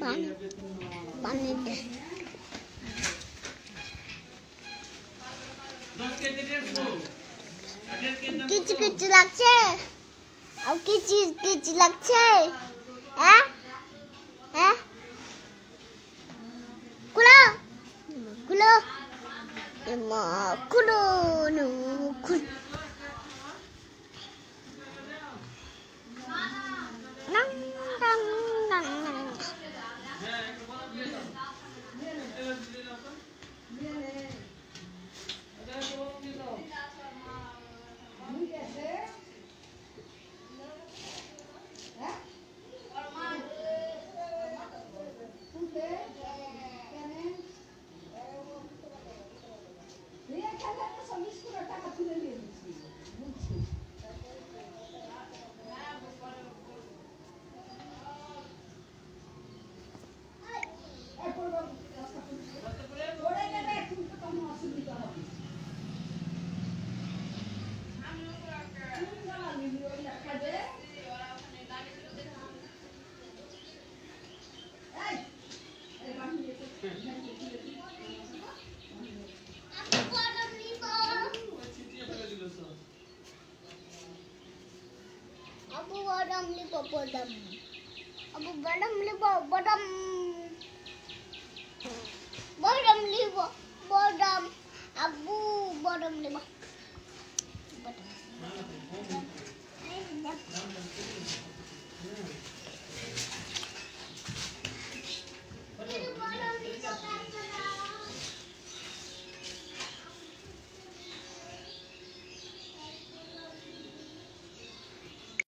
많이 많이 돼. 그치 그치 낙채. 아 그치 그치 낙채. 아? 에? 굴어 굴어 뭐 굴어 mistura, taca tudo ali. బడం లిపో బడం అబ్బు బడం లిపో బడం